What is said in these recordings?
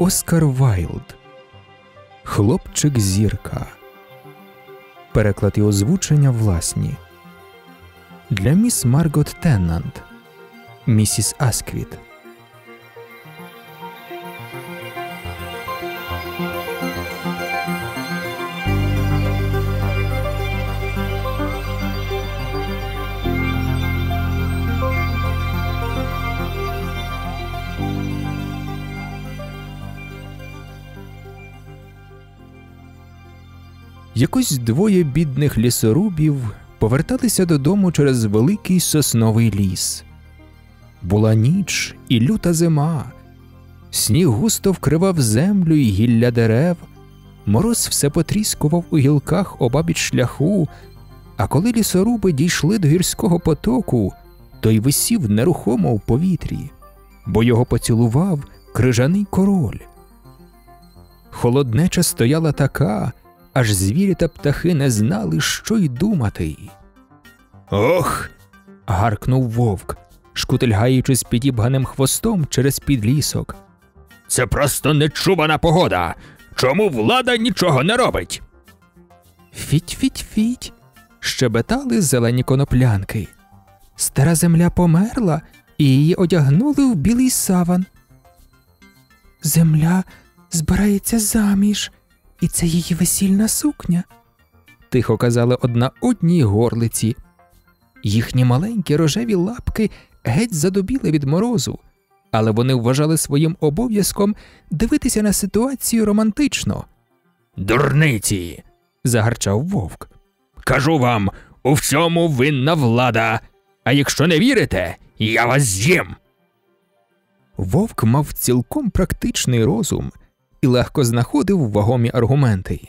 Оскар Вайлд Хлопчик зірка. Переклад і озвучення власні. Для міс Маргот Теннант. Місіс Асквіт. Якось двоє бідних лісорубів поверталися додому через великий сосновий ліс. Була ніч і люта зима, сніг густо вкривав землю і гілля дерев, мороз все потріскував у гілках обабіч шляху, а коли лісоруби дійшли до гірського потоку, той висів нерухомо в повітрі, бо його поцілував крижаний король. Холоднеча стояла така, аж звірі та птахи не знали, що й думати. Ох. гаркнув вовк, шкутильгаючи підібганим хвостом через підлісок. Це просто нечувана погода. Чому влада нічого не робить? Фіть фіть фіть. щебетали зелені коноплянки. Стара земля померла і її одягнули в білий саван. Земля збирається заміж, і це її весільна сукня, тихо казали одна одній горлиці. Їхні маленькі рожеві лапки геть задобіли від морозу, але вони вважали своїм обов'язком дивитися на ситуацію романтично. Дурниці. загарчав вовк. Кажу вам, у всьому винна влада. А якщо не вірите, я вас з'їм. Вовк мав цілком практичний розум і легко знаходив вагомі аргументи.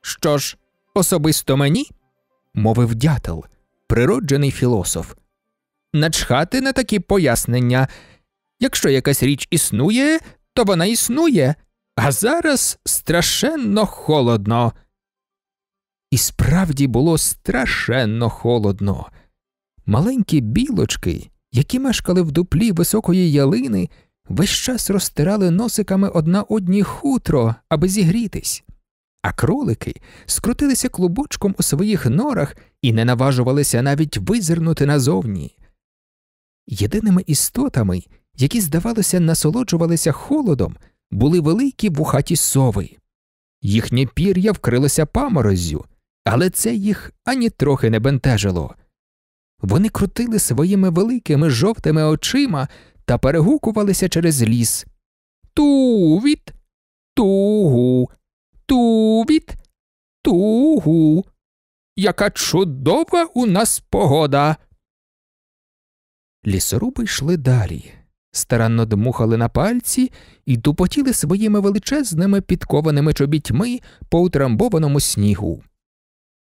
Що ж, особисто мені, мовив дятел, природжений філософ, начхати на такі пояснення. Якщо якась річ існує, то вона існує, а зараз страшенно холодно. І справді було страшенно холодно. Маленькі білочки, які мешкали в дуплі високої ялини, весь час розтирали носиками одна одні хутро, аби зігрітись, а кролики скрутилися клубочком у своїх норах і не наважувалися навіть визирнути назовні. Єдиними істотами, які, здавалося, насолоджувалися холодом, були великі вухаті сови. Їхнє пір'я вкрилося памороззю, але це їх ані трохи не бентежило. Вони крутили своїми великими жовтими очима та перегукувалися через ліс. Тувіт, тугу, тувіт, тугу. Яка чудова у нас погода. Лісоруби йшли далі, старанно дмухали на пальці і тупотіли своїми величезними підкованими чобітьми по утрамбованому снігу.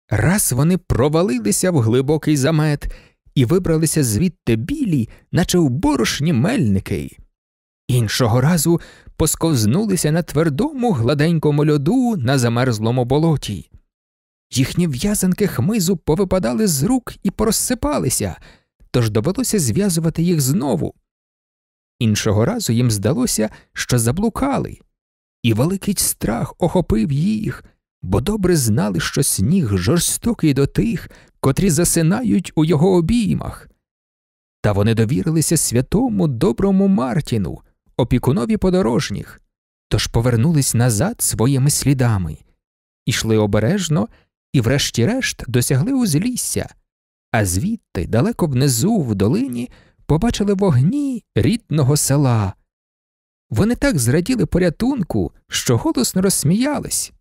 Раз вони провалилися в глибокий замет і вибралися звідти білі, наче в борошні мельники. Іншого разу посковзнулися на твердому гладенькому льоду на замерзлому болоті. Їхні в'язанки хмизу повипадали з рук і порозсипалися, тож довелося зв'язувати їх знову. Іншого разу їм здалося, що заблукали, і великий страх охопив їх, бо добре знали, що сніг жорстокий до тих, котрі засинають у його обіймах. Та вони довірилися святому доброму Мартіну, опікунові подорожніх, тож повернулись назад своїми слідами, ішли обережно і, врешті-решт, досягли узлісся, а звідти, далеко внизу, в долині, побачили вогні рідного села. Вони так зраділи порятунку, що голосно розсміялись.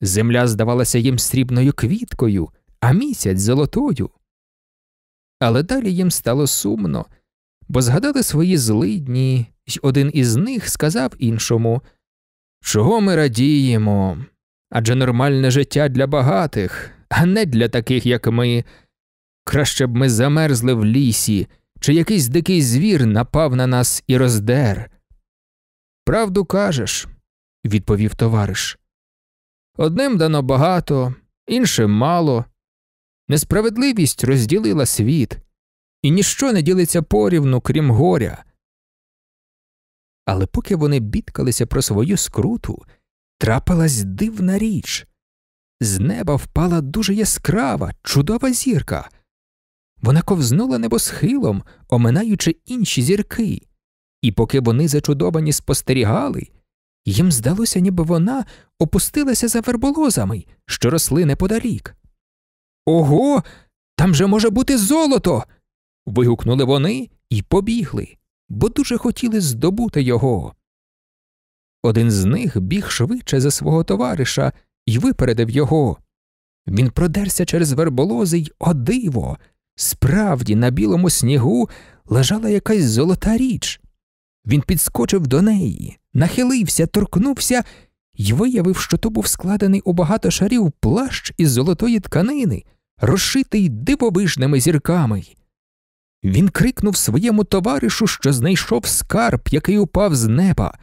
Земля здавалася їм срібною квіткою, а місяць золотою. Але далі їм стало сумно, бо згадали свої злидні, й один із них сказав іншому Чого ми радіємо? Адже нормальне життя для багатих, а не для таких, як ми. Краще б ми замерзли в лісі, чи якийсь дикий звір напав на нас і роздер. Правду кажеш, відповів товариш. Одним дано багато, іншим мало. Несправедливість розділила світ, і ніщо не ділиться порівну, крім горя. Але поки вони бідкалися про свою скруту, трапилась дивна річ. З неба впала дуже яскрава, чудова зірка. Вона ковзнула небосхилом, оминаючи інші зірки, і поки вони зачудовані спостерігали, їм здалося, ніби вона опустилася за верболозами, що росли неподалік. Ого, там же може бути золото. вигукнули вони і побігли, бо дуже хотіли здобути його. Один з них біг швидше за свого товариша і випередив його. Він продерся через верболози й о диво. Справді, на білому снігу лежала якась золота річ. Він підскочив до неї, нахилився, торкнувся і виявив, що то був складений у багато шарів плащ із золотої тканини, розшитий дивовижними зірками. Він крикнув своєму товаришу, що знайшов скарб, який упав з неба,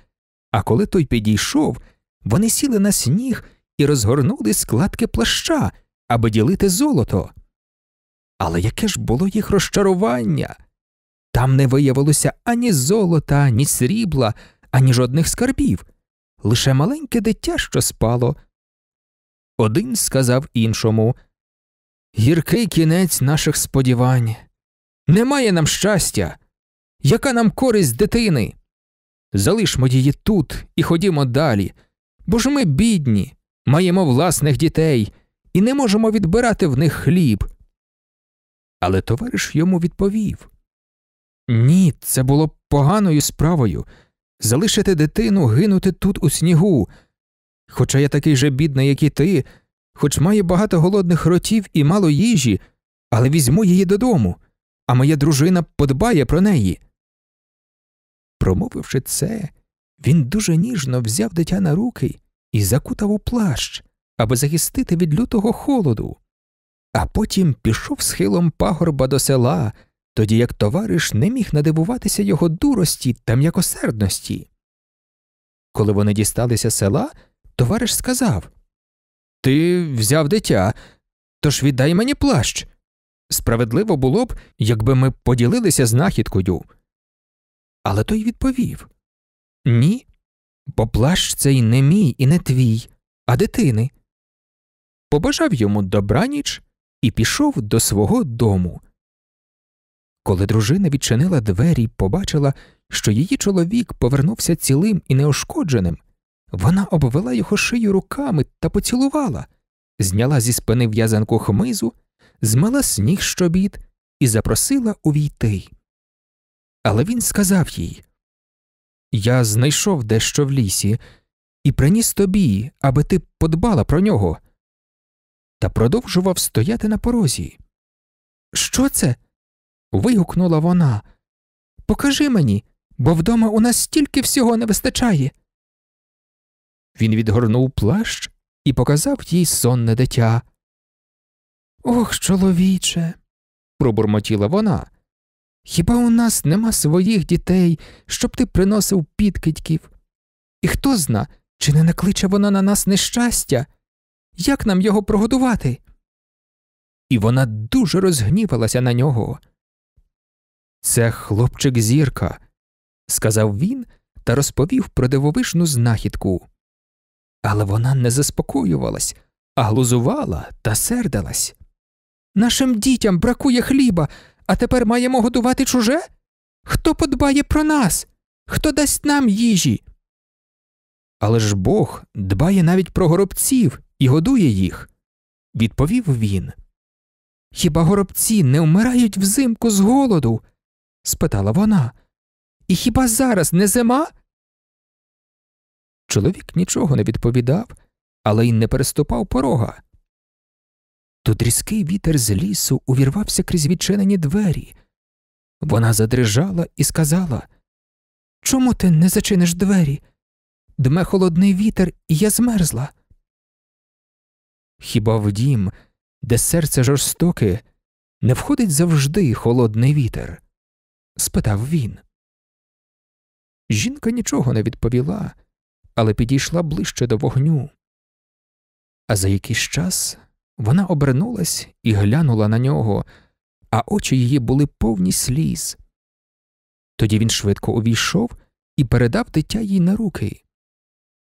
а коли той підійшов, вони сіли на сніг і розгорнули складки плаща, аби ділити золото. Але яке ж було їх розчарування? Там не виявилося ані золота, ані срібла, ані жодних скарбів, лише маленьке дитя, що спало. Один сказав іншому Гіркий кінець наших сподівань. Немає нам щастя. Яка нам користь дитини? Залишмо її тут і ходімо далі, бо ж ми бідні, маємо власних дітей і не можемо відбирати в них хліб. Але товариш йому відповів Ні, це було поганою справою залишити дитину гинути тут у снігу. Хоча я такий же бідний, як і ти, хоч маю багато голодних ротів і мало їжі, але візьму її додому, а моя дружина подбає про неї. Промовивши це, він дуже ніжно взяв дитя на руки і закутав у плащ, аби захистити від лютого холоду, а потім пішов схилом пагорба до села, тоді як товариш не міг надивуватися його дурості та м'якосердності. Коли вони дісталися села, товариш сказав Ти взяв дитя, тож віддай мені плащ. Справедливо було б, якби ми поділилися знахідкою. Але той відповів Ні, бо плащ цей не мій і не твій, а дитини. Побажав йому добраніч і пішов до свого дому. Коли дружина відчинила двері й побачила, що її чоловік повернувся цілим і неошкодженим, вона обвела його шию руками та поцілувала, зняла зі спини в'язанку хмизу, змила сніг щобіт і запросила увійти. Але він сказав їй Я знайшов дещо в лісі і приніс тобі, аби ти подбала про нього. Та продовжував стояти на порозі. Що це? Вигукнула вона. Покажи мені, бо вдома у нас стільки всього не вистачає. Він відгорнув плащ і показав їй сонне дитя. Ох, чоловіче, пробурмотіла вона. Хіба у нас нема своїх дітей, щоб ти приносив підкидьків? І хто зна, чи не накличе вона на нас нещастя? Як нам його прогодувати? І вона дуже розгнівалася на нього. Це хлопчик зірка, сказав він та розповів про дивовижну знахідку. Але вона не заспокоювалась, а глузувала та сердилась. Нашим дітям бракує хліба, а тепер маємо годувати чуже? Хто подбає про нас? Хто дасть нам їжі? Але ж Бог дбає навіть про горобців і годує їх, відповів він. Хіба горобці не вмирають взимку з голоду? Спитала вона. І хіба зараз не зима? Чоловік нічого не відповідав, але й не переступав порога. Тут різкий вітер з лісу увірвався крізь відчинені двері. Вона задрижала і сказала Чому ти не зачиниш двері? Дме холодний вітер, і я змерзла. Хіба в дім, де серце жорстоке, не входить завжди холодний вітер? Спитав він. Жінка нічого не відповіла, але підійшла ближче до вогню. А за якийсь час вона обернулась і глянула на нього, а очі її були повні сліз. Тоді він швидко увійшов і передав дитя їй на руки.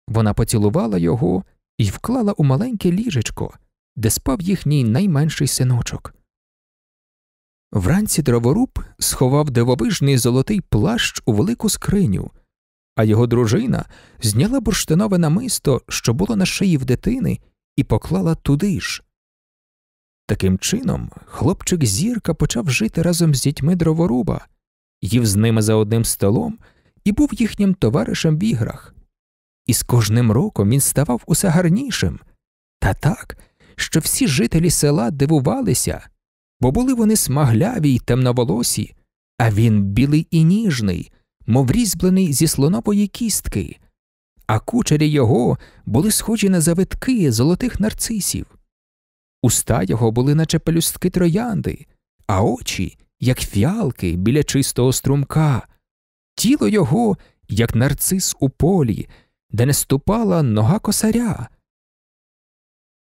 Вона поцілувала його і вклала у маленьке ліжечко, де спав їхній найменший синочок. Вранці дроворуб сховав дивовижний золотий плащ у велику скриню, а його дружина зняла бурштинове намисто, що було на шиї в дитини, і поклала туди ж. Таким чином, хлопчик зірка почав жити разом з дітьми дроворуба, їв з ними за одним столом і був їхнім товаришем в іграх. І з кожним роком він ставав усе гарнішим, та так, що всі жителі села дивувалися, бо були вони смагляві й темноволосі, а він білий і ніжний, мов різьблений зі слонової кістки, а кучері його були схожі на завитки золотих нарцисів. Уста його були, наче пелюстки троянди, а очі, як фіалки біля чистого струмка, тіло його, як нарцис у полі, де не ступала нога косаря.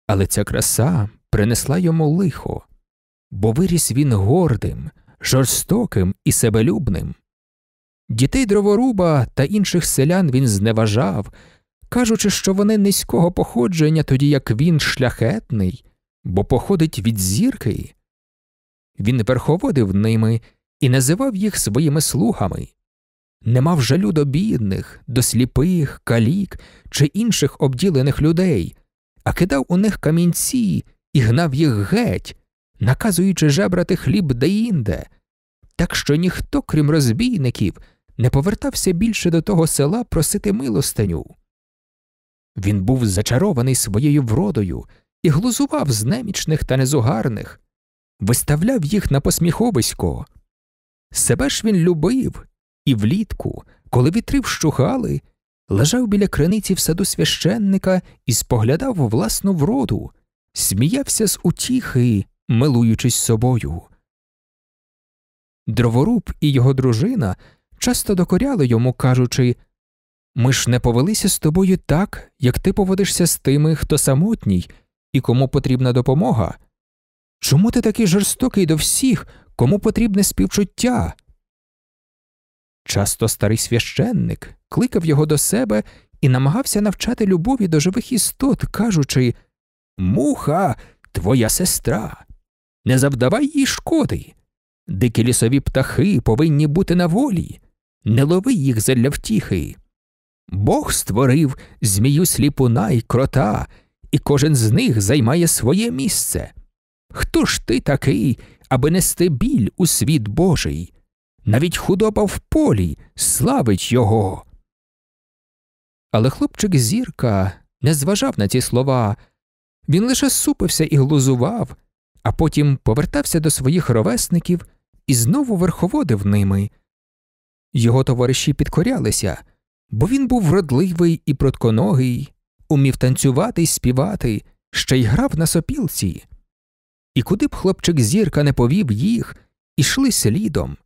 Але ця краса принесла йому лихо, бо виріс він гордим, жорстоким і себелюбним. Дітей дроворуба та інших селян він зневажав, кажучи, що вони низького походження, тоді як він шляхетний, бо походить від зірки. Він верховодив ними і називав їх своїми слугами, не мав жалю до бідних, до сліпих, калік чи інших обділених людей, а кидав у них камінці і гнав їх геть, наказуючи жебрати хліб деінде, так що ніхто, крім розбійників, не повертався більше до того села просити милостиню. Він був зачарований своєю вродою і глузував з немічних та незугарних, виставляв їх на посміховисько. Себе ж він любив, і влітку, коли вітри вщухали, лежав біля криниці в саду священника і споглядав власну вроду, сміявся з утіхи, милуючись собою. Дроворуб і його дружина часто докоряли йому, кажучи ми ж не повелися з тобою так, як ти поводишся з тими, хто самотній і кому потрібна допомога. Чому ти такий жорстокий до всіх, кому потрібне співчуття? Часто старий священник кликав його до себе і намагався навчати любові до живих істот, кажучи Муха, твоя сестра, не завдавай їй шкоди. Дикі лісові птахи повинні бути на волі, не лови їх задля втіхи. Бог створив змію сліпуна й крота, і кожен з них займає своє місце. Хто ж ти такий, аби нести біль у світ Божий? Навіть худоба в полі славить його. Але хлопчик зірка не зважав на ці слова, він лише супився і глузував, а потім повертався до своїх ровесників і знову верховодив ними. Його товариші підкорялися, бо він був вродливий і протконогий, умів танцювати й співати, ще й грав на сопілці. І куди б хлопчик зірка не повів їх, ішли слідом.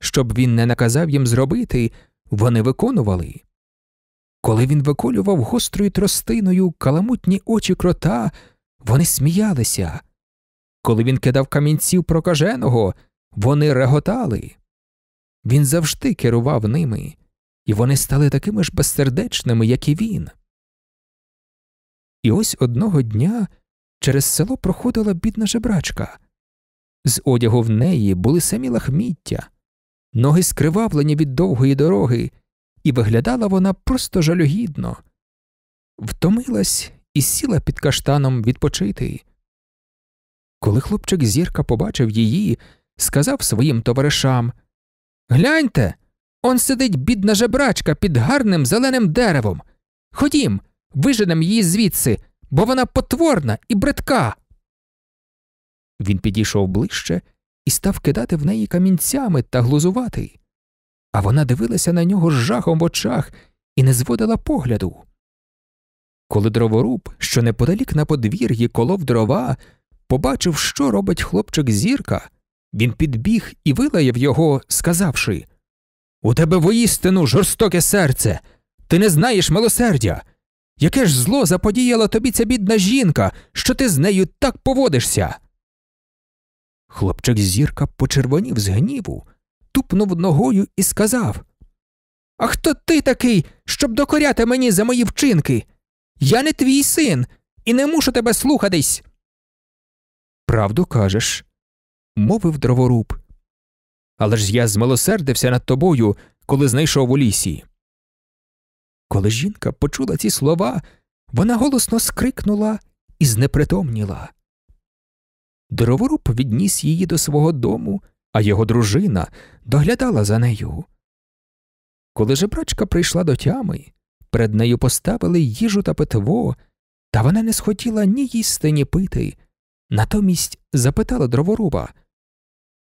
Щоб він не наказав їм зробити, вони виконували. Коли він виколював гострою тростиною каламутні очі крота, вони сміялися. Коли він кидав камінців прокаженого, вони реготали. Він завжди керував ними, і вони стали такими ж безсердечними, як і він. І ось одного дня через село проходила бідна жебрачка. З одягу в неї були самі лахміття, ноги скривавлені від довгої дороги, і виглядала вона просто жалюгідно. Втомилась і сіла під каштаном відпочити. Коли хлопчик зірка побачив її, сказав своїм товаришам Гляньте, он сидить бідна жебрачка під гарним зеленим деревом. Ходім, виженем її звідси, бо вона потворна і бридка. Він підійшов ближче і став кидати в неї камінцями та глузувати, а вона дивилася на нього з жахом в очах і не зводила погляду. Коли дроворуб, що неподалік на подвір'ї колов дрова, побачив, що робить хлопчик зірка, він підбіг і вилаяв його, сказавши У тебе воістину жорстоке серце, ти не знаєш милосердя. Яке ж зло заподіяла тобі ця бідна жінка, що ти з нею так поводишся? Хлопчик зірка почервонів з гніву, тупнув ногою і сказав А хто ти такий, щоб докоряти мені за мої вчинки? Я не твій син і не мушу тебе слухатись. Правду кажеш, мовив дроворуб. Але ж я змилосердився над тобою, коли знайшов у лісі. Коли жінка почула ці слова, вона голосно скрикнула і знепритомніла. Дроворуб відніс її до свого дому, а його дружина доглядала за нею. Коли жебрачка прийшла до тями, перед нею поставили їжу та питво, та вона не схотіла ні їсти, ні пити. Натомість запитала дроворуба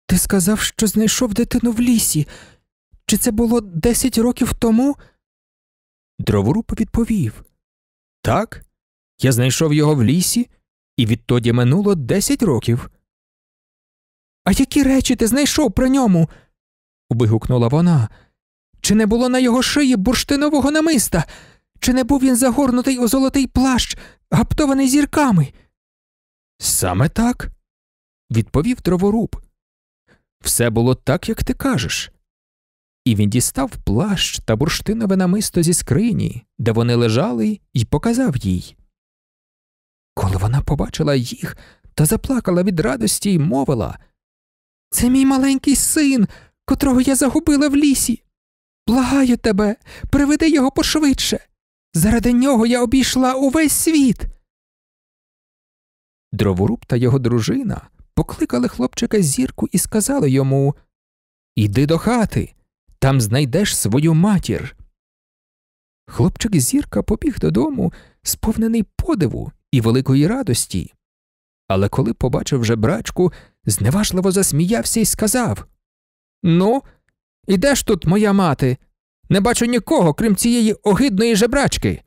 Ти сказав, що знайшов дитину в лісі. Чи це було десять років тому? Дроворуб відповів Так, я знайшов його в лісі, і відтоді минуло десять років. А які речі ти знайшов при ньому? вигукнула вона. Чи не було на його шиї бурштинового намиста? Чи не був він загорнутий у золотий плащ, гаптований зірками? Саме так, відповів дроворуб. Все було так, як ти кажеш. І він дістав плащ та бурштинове намисто зі скрині, де вони лежали, і показав їй. Коли вона побачила їх та заплакала від радості й мовила Це мій маленький син, котрого я загубила в лісі. Благаю тебе, приведи його пошвидше. Заради нього я обійшла увесь світ. Дроворуб та його дружина покликали хлопчика зірку і сказали йому Іди до хати, там знайдеш свою матір. Хлопчик зірка побіг додому, сповнений подиву і великої радості. Але коли побачив жебрачку, зневажливо засміявся і сказав Ну, і де ж тут моя мати? Не бачу нікого, крім цієї огидної жебрачки.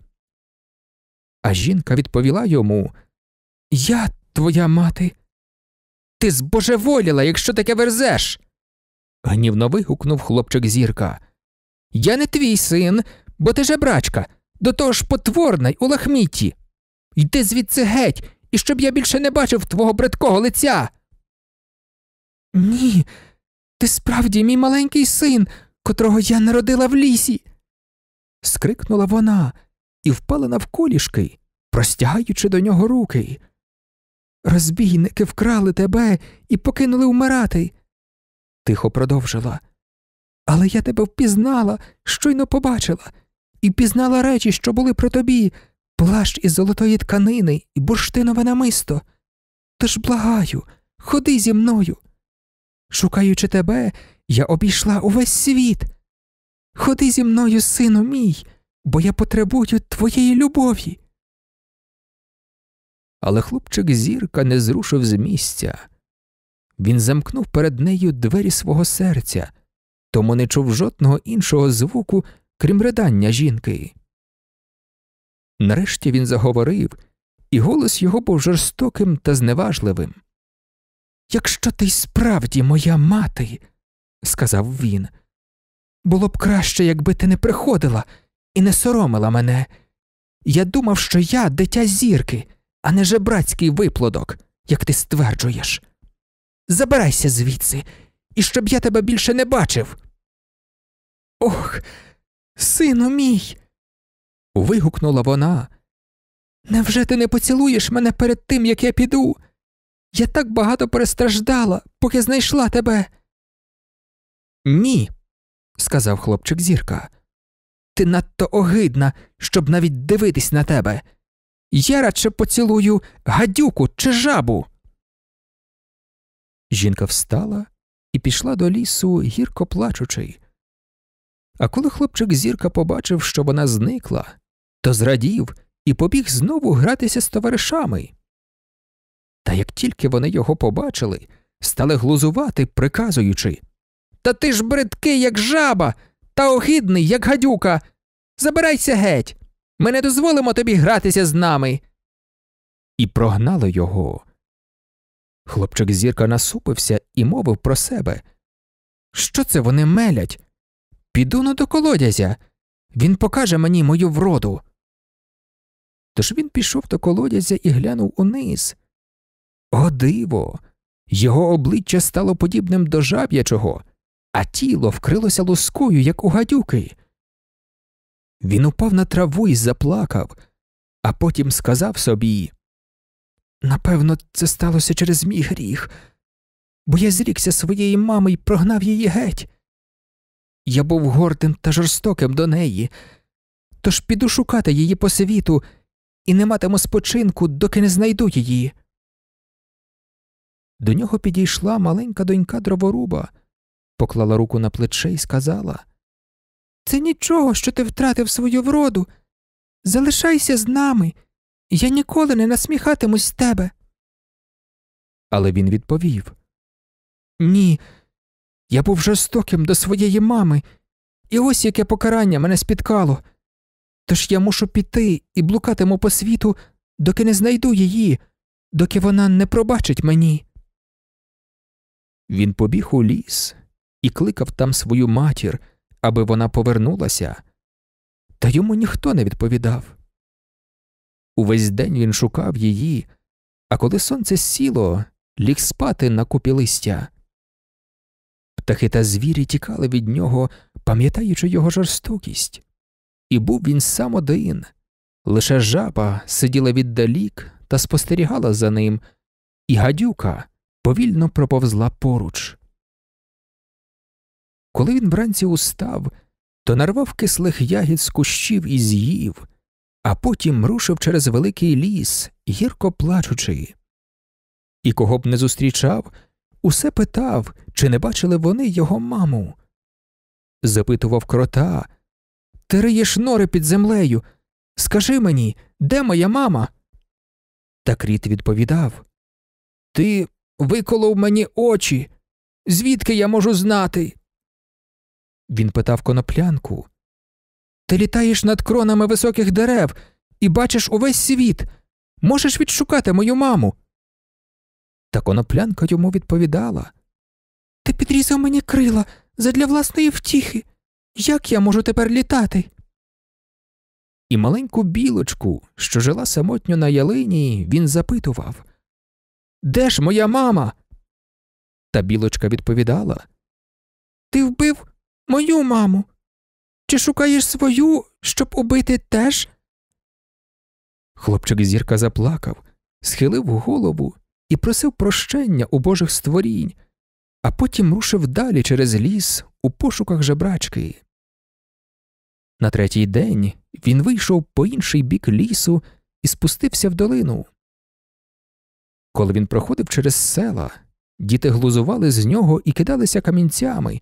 А жінка відповіла йому Я твоя мати. Ти збожеволіла, якщо таке верзеш. гнівно вигукнув хлопчик зірка. Я не твій син, бо ти жебрачка, до того ж потворна й у лахмітті. Йди звідси геть, і щоб я більше не бачив твого бридкого лиця. Ні, ти справді мій маленький син, котрого я народила в лісі. скрикнула вона і впала навколішки, простягаючи до нього руки. Розбійники вкрали тебе і покинули вмирати. Тихо продовжила. Але я тебе впізнала, щойно побачила, і впізнала речі, що були при тобі, плащ із золотої тканини і бурштинове намисто. Тож благаю, ходи зі мною. Шукаючи тебе, я обійшла увесь світ. Ходи зі мною, сину мій, бо я потребую твоєї любові. Але хлопчик зірка не зрушив з місця. Він замкнув перед нею двері свого серця, тому не чув жодного іншого звуку, крім ридання жінки. Нарешті він заговорив, і голос його був жорстоким та зневажливим. Якщо ти справді моя мати, сказав він, було б краще, якби ти не приходила і не соромила мене. Я думав, що я дитя зірки, а не жебрацький виплодок, як ти стверджуєш. Забирайся звідси, і щоб я тебе більше не бачив. Ох, сину мій. вигукнула вона. Невже ти не поцілуєш мене перед тим, як я піду? Я так багато перестраждала, поки знайшла тебе. Ні, сказав хлопчик зірка. Ти надто огидна, щоб навіть дивитись на тебе. Я радше поцілую гадюку чи жабу. Жінка встала і пішла до лісу, гірко плачучи. А коли хлопчик зірка побачив, що вона зникла, то зрадів і побіг знову гратися з товаришами. Та як тільки вони його побачили, стали глузувати, приказуючи Та ти ж бридкий, як жаба, та огидний, як гадюка. Забирайся геть. Ми не дозволимо тобі гратися з нами. І прогнали його. Хлопчик зірка насупився і мовив про себе. Що це вони мелять? Піду на до колодязя. Він покаже мені мою вроду. Тож він пішов до колодязя і глянув униз. О, диво! Його обличчя стало подібним до жаб'ячого, а тіло вкрилося лускою, як у гадюки. Він упав на траву і заплакав, а потім сказав собі Напевно, це сталося через мій гріх, бо я зрікся своєї мами і прогнав її геть. Я був гордим та жорстоким до неї, тож піду шукати її по світу і не матиму спочинку, доки не знайду її. До нього підійшла маленька донька дроворуба, поклала руку на плече і сказала Це нічого, що ти втратив свою вроду. Залишайся з нами, я ніколи не насміхатимусь з тебе. Але він відповів Ні, я був жорстоким до своєї мами, і ось яке покарання мене спіткало. Тож я мушу піти і блукатиму по світу, доки не знайду її, доки вона не пробачить мені. Він побіг у ліс і кликав там свою матір, аби вона повернулася, та йому ніхто не відповідав. Увесь день він шукав її, а коли сонце сіло, ліг спати на купі листя. Птахи та звірі тікали від нього, пам'ятаючи його жорстокість, і був він сам один. Лише жаба сиділа віддалік та спостерігала за ним, і гадюка повільно проповзла поруч. Коли він вранці устав, то нарвав кислих ягід з кущів і з'їв, а потім рушив через великий ліс, гірко плачучи. І кого б не зустрічав, усе питав, чи не бачили вони його маму. Запитував крота Ти риєш нори під землею. Скажи мені, де моя мама? Та кріт відповідав Ти виколов мені очі. Звідки я можу знати? Він питав коноплянку Ти літаєш над кронами високих дерев і бачиш увесь світ. Можеш відшукати мою маму. Та коноплянка йому відповідала Ти підрізав мені крила задля власної втіхи. Як я можу тепер літати? І маленьку білочку, що жила самотньо на ялині, він запитував Де ж моя мама? Та білочка відповідала Ти вбив мою маму. Чи шукаєш свою, щоб убити теж? Хлопчик зірка заплакав, схилив голову і просив прощення у божих створінь, а потім рушив далі через ліс у пошуках жебрачки. На третій день він вийшов по інший бік лісу і спустився в долину. Коли він проходив через села, діти глузували з нього і кидалися камінцями,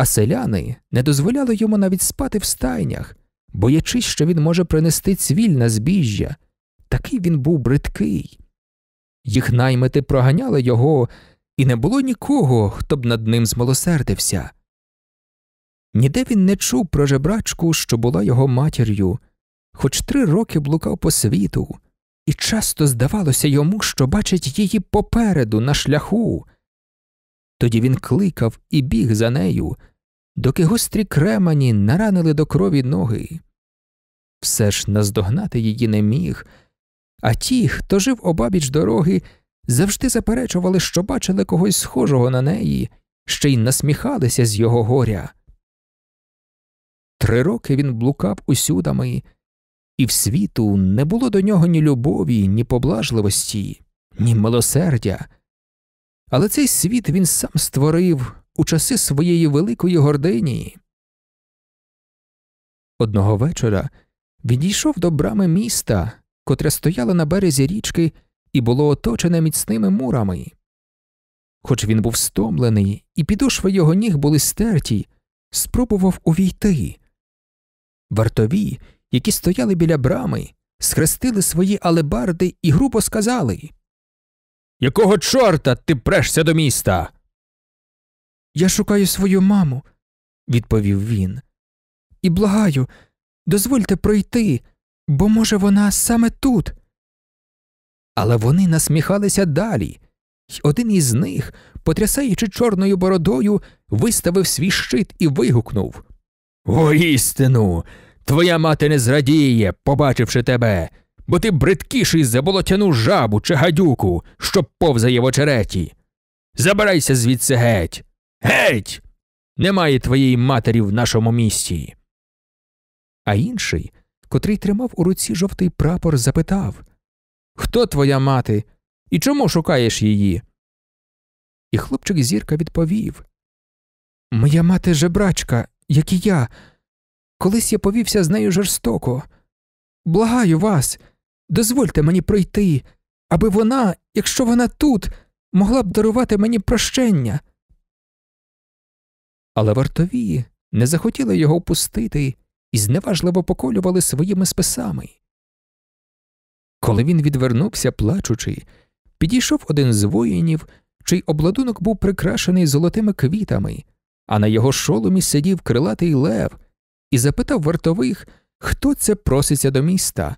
а селяни не дозволяли йому навіть спати в стайнях, боячись, що він може принести цвіль на збіжжя. Такий він був бридкий. Їх наймити проганяли його, і не було нікого, хто б над ним змилосердився. Ніде він не чув про жебрачку, що була його матір'ю, хоч три роки блукав по світу, і часто здавалося йому, що бачить її попереду на шляху. Тоді він кликав і біг за нею, доки гострі кремані наранили до крові ноги. Все ж наздогнати її не міг, а ті, хто жив обабіч дороги, завжди заперечували, що бачили когось схожого на неї, ще й насміхалися з його горя. Три роки він блукав усюдами, і в світу не було до нього ні любові, ні поблажливості, ні милосердя. Але цей світ він сам створив у часи своєї великої гордині. Одного вечора він дійшов до брами міста, котре стояло на березі річки і було оточене міцними мурами. Хоч він був стомлений, і підошви його ніг були стерті, спробував увійти. Вартові, які стояли біля брами, схрестили свої алебарди і грубо сказали Якого чорта ти прешся до міста? Я шукаю свою маму, відповів він. І благаю, дозвольте пройти, бо, може, вона саме тут. Але вони насміхалися далі, й один із них, потрясаючи чорною бородою, виставив свій щит і вигукнув Воістину, твоя мати не зрадіє, побачивши тебе, бо ти бридкіший за болотяну жабу чи гадюку, що повзає в очереті. Забирайся звідси геть. Геть! Немає твоєї матері в нашому місті. а інший, котрий тримав у руці жовтий прапор, запитав Хто твоя мати? І чому шукаєш її? І хлопчик зірка відповів Моя мати жебрачка, як і я. Колись я повівся з нею жорстоко. Благаю вас, дозвольте мені пройти, аби вона, якщо вона тут, могла б дарувати мені прощення. Але вартові не захотіли його впустити і зневажливо поколювали своїми списами. Коли він відвернувся, плачучи, підійшов один з воїнів, чий обладунок був прикрашений золотими квітами, а на його шоломі сидів крилатий лев, і запитав вартових, хто це проситься до міста.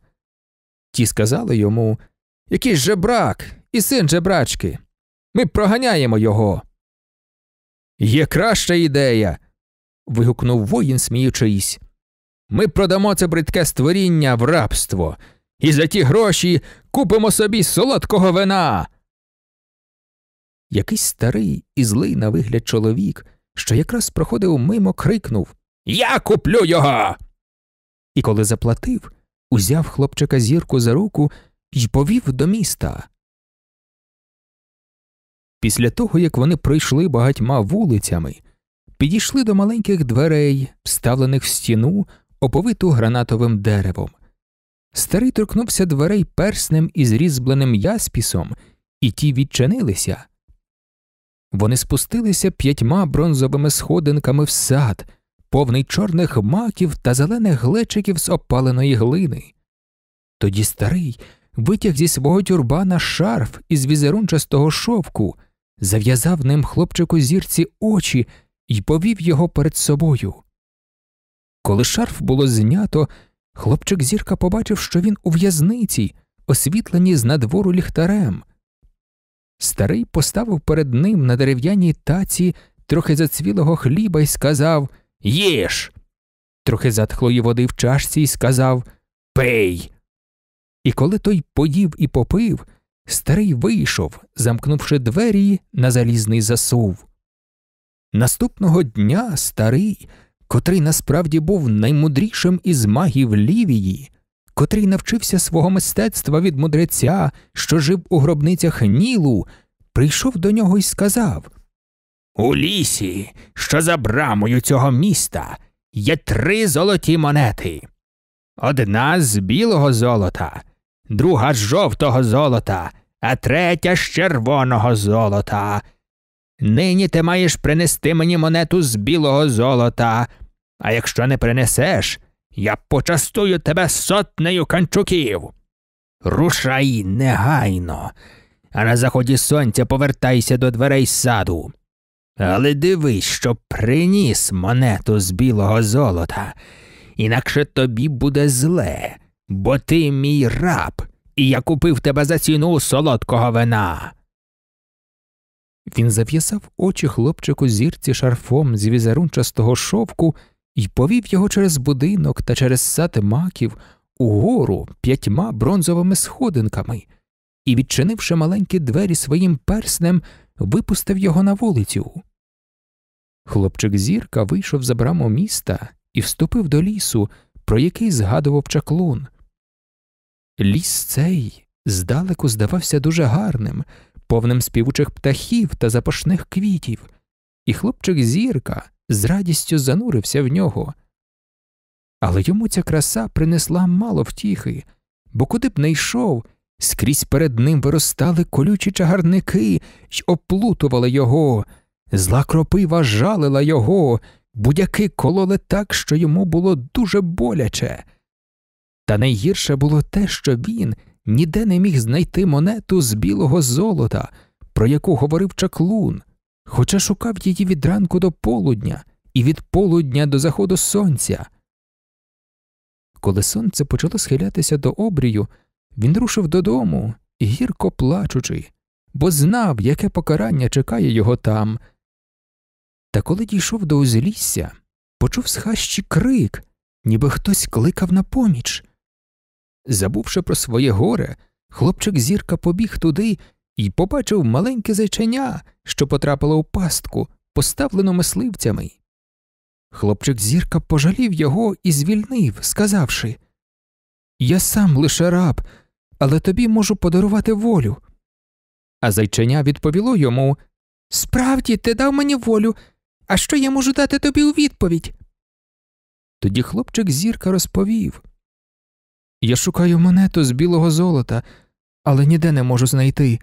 Ті сказали йому Якийсь жебрак і син жебрачки. Ми проганяємо його. Є краща ідея. вигукнув воїн, сміючись. Ми продамо це бридке створіння в рабство, і за ті гроші купимо собі солодкого вина. Якийсь старий і злий на вигляд чоловік, що якраз проходив мимо, крикнув Я куплю його. І коли заплатив, узяв хлопчика зірку за руку і повів до міста. Після того, як вони пройшли багатьма вулицями, підійшли до маленьких дверей, вставлених в стіну, оповиту гранатовим деревом. Старий торкнувся дверей перснем із різьбленим яспісом, і ті відчинилися. Вони спустилися п'ятьма бронзовими сходинками в сад, повний чорних маків та зелених глечиків з опаленої глини. Тоді старий витяг зі свого тюрбана шарф із візерунчастого шовку, зав'язав ним хлопчику зірці очі і повів його перед собою. Коли шарф було знято, хлопчик зірка побачив, що він у в'язниці, освітленій з надвору ліхтарем. Старий поставив перед ним на дерев'яній таці трохи зацвілого хліба і сказав Їж. Трохи затхлої води в чашці і сказав Пий. І коли той поїв і попив, старий вийшов, замкнувши двері на залізний засув. Наступного дня старий, котрий насправді був наймудрішим із магів Лівії, котрий навчився свого мистецтва від мудреця, що жив у гробницях Нілу, прийшов до нього і сказав У лісі, що за брамою цього міста, є три золоті монети. Одна з білого золота, друга з жовтого золота, а третя з червоного золота. Нині ти маєш принести мені монету з білого золота, а якщо не принесеш, я почастую тебе сотнею канчуків. Рушай негайно, а на заході сонця повертайся до дверей саду. Але дивись, щоб приніс монету з білого золота, інакше тобі буде зле, бо ти мій раб, і я купив тебе за ціну солодкого вина. Він зав'язав очі хлопчику зірці шарфом з візерунчастого шовку і повів його через будинок та через сад маків угору п'ятьма бронзовими сходинками і, відчинивши маленькі двері своїм перснем, випустив його на вулицю. Хлопчик зірка вийшов за браму міста і вступив до лісу, про який згадував чаклун. Ліс цей здалеку здавався дуже гарним, повним співучих птахів та запашних квітів, і хлопчик зірка з радістю занурився в нього. Але йому ця краса принесла мало втіхи, бо куди б не йшов, скрізь перед ним виростали колючі чагарники й оплутували його, зла кропива жалила його, будяки кололи так, що йому було дуже боляче. Та найгірше було те, що він ніде не міг знайти монету з білого золота, про яку говорив чаклун, хоча шукав її від ранку до полудня і від полудня до заходу сонця. Коли сонце почало схилятися до обрію, він рушив додому, гірко плачучи, бо знав, яке покарання чекає його там. Та коли дійшов до узлісся, почув з хащі крик, ніби хтось кликав на поміч. Забувши про своє горе, хлопчик зірка побіг туди і побачив маленьке зайченя, що потрапило у пастку, поставлену мисливцями. Хлопчик зірка пожалів його і звільнив, сказавши Я сам лише раб, але тобі можу подарувати волю. А зайченя відповіло йому Справді, ти дав мені волю, а що я можу дати тобі у відповідь? Тоді хлопчик зірка розповів Я шукаю монету з білого золота, але ніде не можу знайти.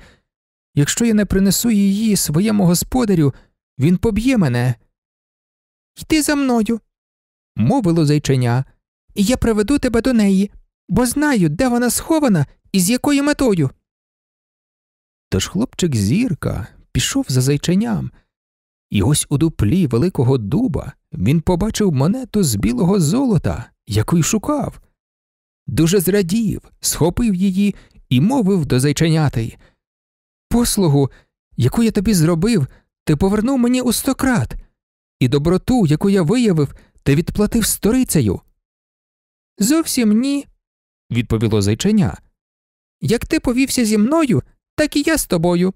Якщо я не принесу її своєму господарю, він поб'є мене. Йди за мною, мовило зайченя, і я приведу тебе до неї, бо знаю, де вона схована і з якою метою. Тож хлопчик зірка пішов за зайченям, і ось у дуплі великого дуба він побачив монету з білого золота, яку й шукав. Дуже зрадів, схопив її і мовив до зайченяти Послугу, яку я тобі зробив, ти повернув мені у стократ, і доброту, яку я виявив, ти відплатив сторицею. Зовсім ні, відповіло зайченя. Як ти повівся зі мною, так і я з тобою.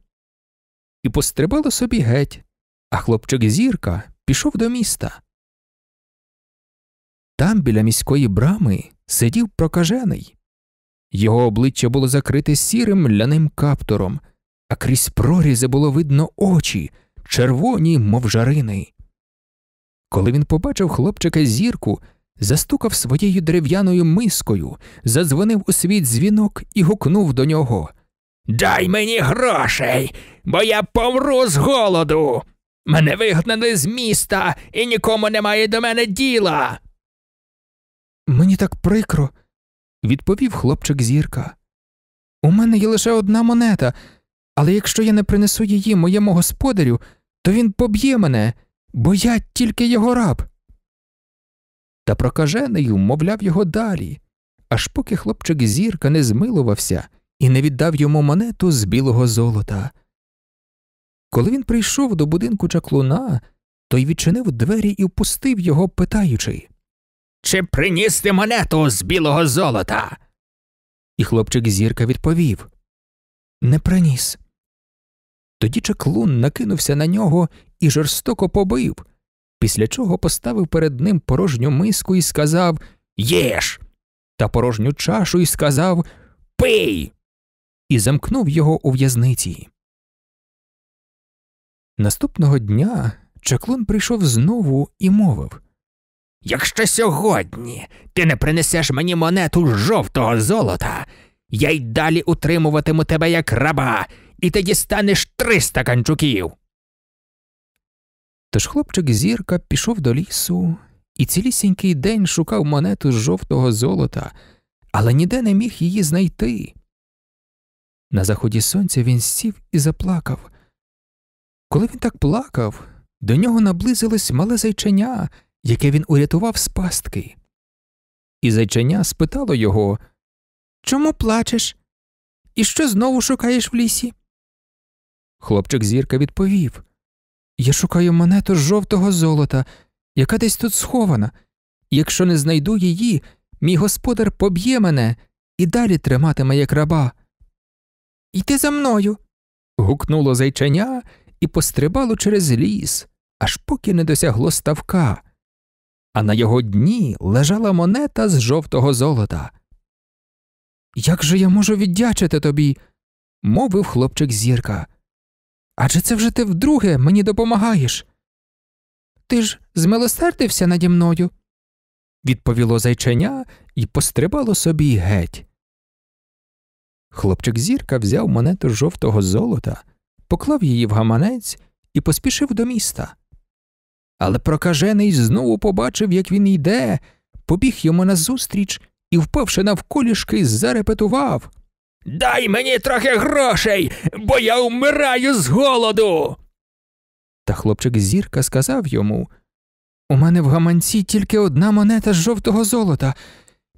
І пострибало собі геть, а хлопчик зірка пішов до міста. Там біля міської брами сидів прокажений. Його обличчя було закрите сірим ляним каптуром, а крізь прорізи було видно очі, червоні, мов жарини. Коли він побачив хлопчика зірку, застукав своєю дерев'яною мискою, задзвонив у свій дзвінок і гукнув до нього Дай мені грошей, бо я помру з голоду. Мене вигнали з міста і нікому немає до мене діла. Мені так прикро, відповів хлопчик зірка. У мене є лише одна монета, але якщо я не принесу її моєму господарю, то він поб'є мене, бо я тільки його раб. Та прокажений умовляв його далі, аж поки хлопчик зірка не змилувався і не віддав йому монету з білого золота. Коли він прийшов до будинку чаклуна, той відчинив двері і впустив його, питаючи Чи приніс ти монету з білого золота? І хлопчик зірка відповів Не приніс. Тоді чаклун накинувся на нього і жорстоко побив, після чого поставив перед ним порожню миску і сказав Єш. Та порожню чашу і сказав Пий. І замкнув його у в'язниці. Наступного дня чаклун прийшов знову і мовив Якщо сьогодні ти не принесеш мені монету жовтого золота, я й далі утримуватиму тебе як раба, і ти дістанеш триста канчуків. Тож хлопчик зірка пішов до лісу і цілісінький день шукав монету з жовтого золота, але ніде не міг її знайти. На заході сонця він сів і заплакав. Коли він так плакав, до нього наблизилось мале зайченя, яке він урятував з пастки. І зайченя спитало його Чому плачеш? І що знову шукаєш в лісі? Хлопчик зірка відповів Я шукаю монету жовтого золота, яка десь тут схована. Якщо не знайду її, мій господар поб'є мене і далі триматиме як раба. Йди за мною. гукнуло зайченя і пострибало через ліс, аж поки не досягло ставка, а на його дні лежала монета з жовтого золота. Як же я можу віддячити тобі? мовив хлопчик зірка. Адже це вже ти вдруге мені допомагаєш. Ти ж змилосердився наді мною, відповіло зайченя і пострибало собі геть. Хлопчик зірка взяв монету жовтого золота, поклав її в гаманець і поспішив до міста. Але прокажений знову побачив, як він йде, побіг йому назустріч і, впавши навколішки, зарепетував Дай мені трохи грошей, бо я вмираю з голоду. Та хлопчик зірка сказав йому У мене в гаманці тільки одна монета з жовтого золота,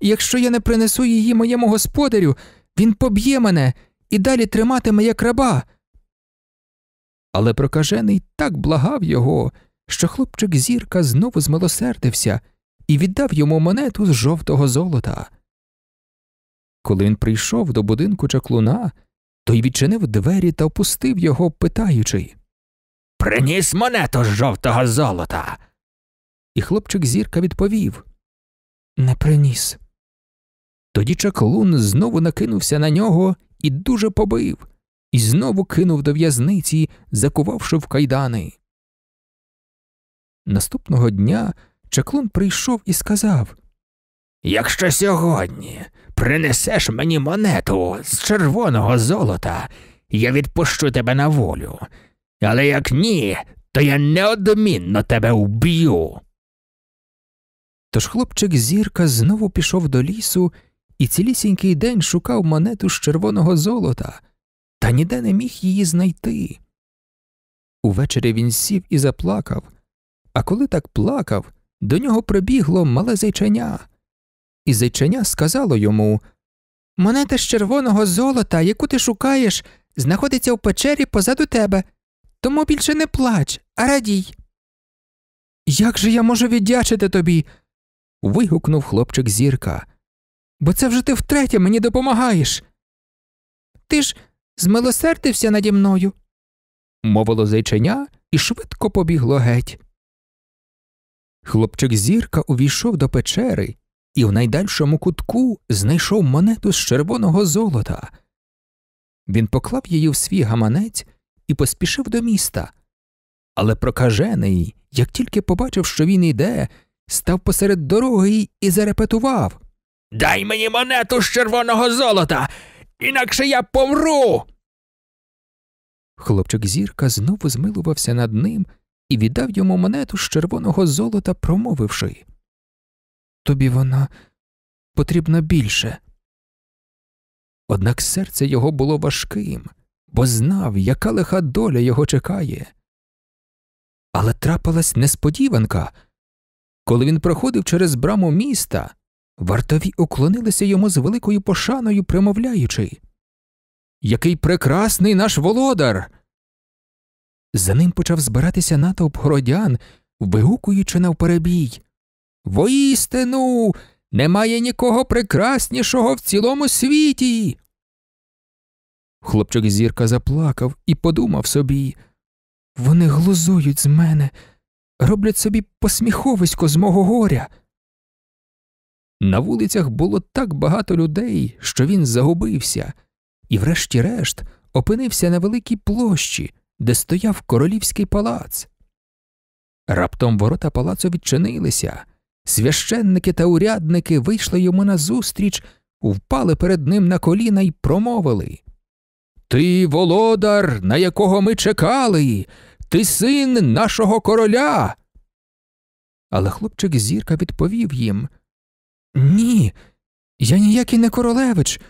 якщо я не принесу її моєму господарю, він поб'є мене і далі триматиме як раба. Але прокажений так благав його, що хлопчик зірка знову змилосердився і віддав йому монету з жовтого золота. Коли він прийшов до будинку чаклуна, той відчинив двері та опустив його, питаючи Приніс монету з жовтого золота. і хлопчик зірка відповів Не приніс. Тоді чаклун знову накинувся на нього і дуже побив, і знову кинув до в'язниці, закувавши в кайдани. Наступного дня чаклун прийшов і сказав Якщо сьогодні принесеш мені монету з червоного золота, я відпущу тебе на волю, але як ні, то я неодмінно тебе вб'ю. Тож хлопчик зірка знову пішов до лісу і цілісінький день шукав монету з червоного золота, та ніде не міг її знайти. Увечері він сів і заплакав, а коли так плакав, до нього прибігло мале зайченя, і зайченя сказало йому Монета з червоного золота, яку ти шукаєш, знаходиться в печері позаду тебе, тому більше не плач, а радій. Як же я можу віддячити тобі? вигукнув хлопчик зірка. Бо це вже ти втретє мені допомагаєш. Ти ж змилосердився наді мною, мовило зайченя і швидко побігло геть. Хлопчик зірка увійшов до печери і в найдальшому кутку знайшов монету з червоного золота. Він поклав її в свій гаманець і поспішив до міста. Але прокажений, як тільки побачив, що він йде, став посеред дороги і зарепетував Дай мені монету з червоного золота, інакше я помру. Хлопчик зірка знову змилувався над ним і віддав йому монету з червоного золота, промовивши Тобі вона потрібна більше. Однак серце його було важким, бо знав, яка лиха доля його чекає. Але трапилась несподіванка. Коли він проходив через браму міста, вартові уклонилися йому з великою пошаною, примовляючи Який прекрасний наш володар. За ним почав збиратися натовп городян, вигукуючи навперебій Воістину, немає нікого прекраснішого в цілому світі. Хлопчик зірка заплакав і подумав собі вони глузують з мене, роблять собі посміховисько з мого горя. На вулицях було так багато людей, що він загубився, і, врешті-решт, опинився на великій площі, де стояв королівський палац. Раптом ворота палацу відчинилися, священники та урядники вийшли йому назустріч, впали перед ним на коліна й промовили Ти володар, на якого ми чекали, ти син нашого короля. Але хлопчик зірка відповів їм Ні, я ніякий не королевич.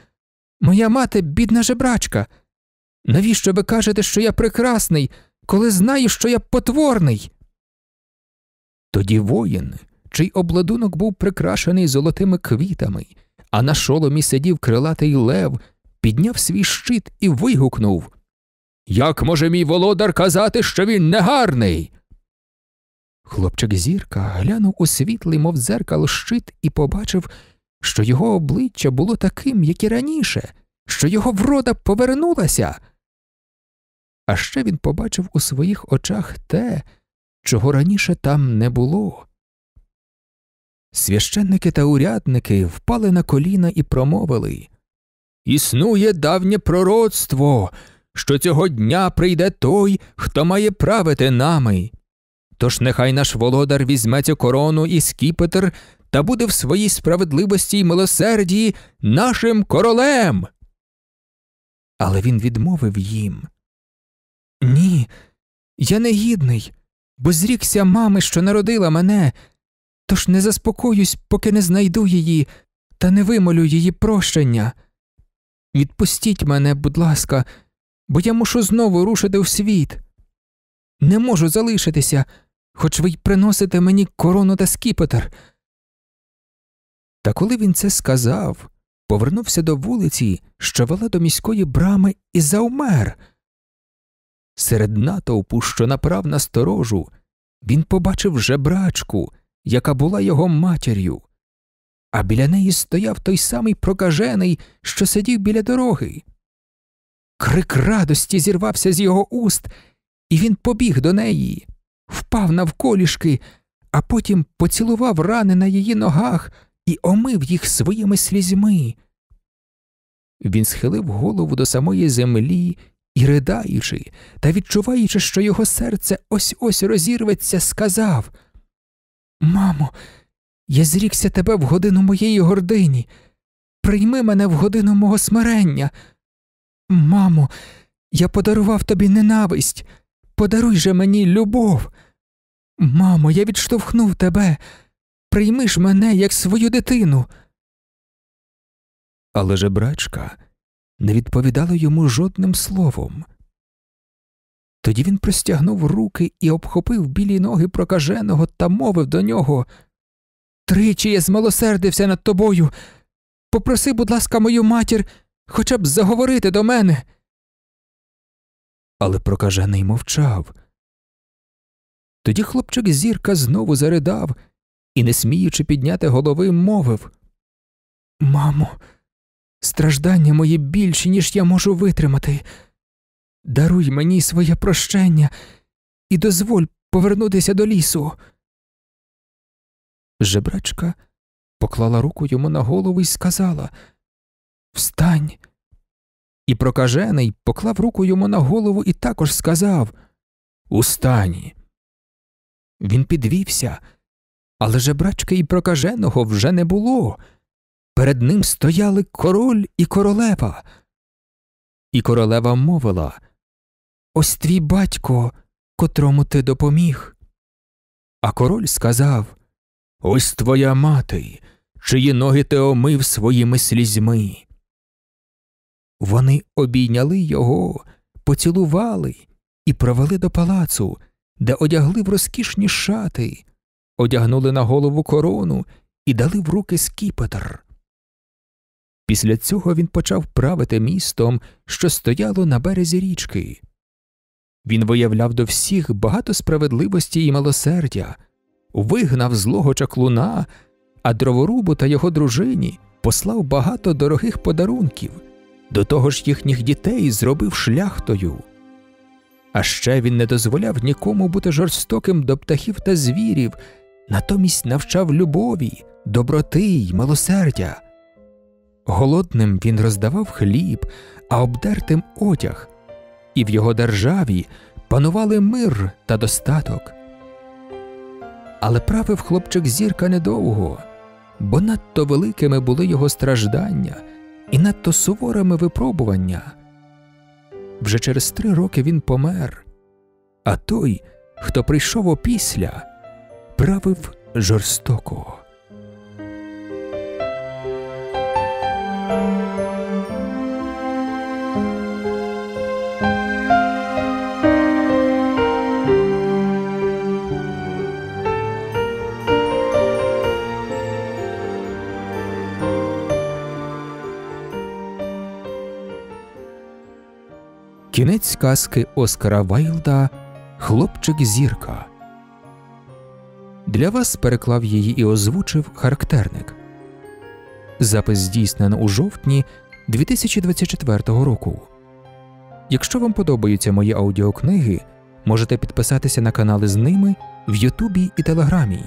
Моя мати бідна жебрачка. Навіщо ви кажете, що я прекрасний, коли знаю, що я потворний? Тоді воїн, чий обладунок був прикрашений золотими квітами, а на шоломі сидів крилатий лев, підняв свій щит і вигукнув Як може мій володар казати, що він негарний? Хлопчик зірка глянув у світлий, мов дзеркало щит, і побачив, що його обличчя було таким, як і раніше, що його врода повернулася. А ще він побачив у своїх очах те, чого раніше там не було. Священники та урядники впали на коліна і промовили Існує давнє пророцтво, що цього дня прийде той, хто має правити нами. Тож нехай наш володар візьме цю корону і скіпетр та буде в своїй справедливості й милосердії нашим королем. Але він відмовив їм Ні, я не гідний, бо зрікся мами, що народила мене, тож не заспокоюсь, поки не знайду її та не вимолю її прощення. Відпустіть мене, будь ласка, бо я мушу знову рушити в світ. Не можу залишитися, хоч ви й приносите мені корону та скіпетр. Та коли він це сказав, повернувся до вулиці, що вела до міської брами, і заумер. Серед натовпу, що направ на сторожу, він побачив жебрачку, яка була його матір'ю, а біля неї стояв той самий прокажений, що сидів біля дороги. Крик радості зірвався з його уст, і він побіг до неї, впав навколішки, а потім поцілував рани на її ногах і омив їх своїми слізьми. Він схилив голову до самої землі і, ридаючи та відчуваючи, що його серце ось ось розірветься, сказав Мамо, я зрікся тебе в годину моєї гордині. Прийми мене в годину мого смирення. Мамо, я подарував тобі ненависть. Подаруй же мені любов. Мамо, я відштовхнув тебе. Прийми ж мене як свою дитину. Але жебрачка не відповідала йому жодним словом. Тоді він простягнув руки і обхопив білі ноги прокаженого та мовив до нього Тричі я змилосердився над тобою. Попроси, будь ласка, мою матір хоча б заговорити до мене. Але прокажений мовчав. Тоді хлопчик зірка знову заридав і, не сміючи підняти голови, мовив Мамо, страждання мої більші, ніж я можу витримати. Даруй мені своє прощення і дозволь повернутися до лісу. Жебрачка поклала руку йому на голову і сказала Встань. І прокажений поклав руку йому на голову і також сказав Устань. Він підвівся, але жебрачки і прокаженого вже не було. Перед ним стояли король і королева. І королева мовила Ось твій батько, котрому ти допоміг. А король сказав Ось твоя мати, чиї ноги ти омив своїми слізьми. Вони обійняли його, поцілували і провели до палацу, де одягли в розкішні шати, одягнули на голову корону і дали в руки скіпетр. Після цього він почав правити містом, що стояло на березі річки. Він виявляв до всіх багато справедливості і милосердя, вигнав злого чаклуна, а дроворубу та його дружині послав багато дорогих подарунків, до того ж їхніх дітей зробив шляхтою. А ще він не дозволяв нікому бути жорстоким до птахів та звірів, натомість навчав любові, доброти й милосердя. Голодним він роздавав хліб, а обдертим одяг, і в його державі панували мир та достаток. Але правив хлопчик зірка недовго, бо надто великими були його страждання і надто суворими випробування. Вже через три роки він помер, а той, хто прийшов опісля, правив жорстоко. Кінець сказки Оскара Вайлда Хлопчик зірка. Для вас переклав її і озвучив характерник. Запис здійснено у жовтні 2024 року. Якщо вам подобаються мої аудіокниги, можете підписатися на канали з ними в Ютубі і Телеграмі.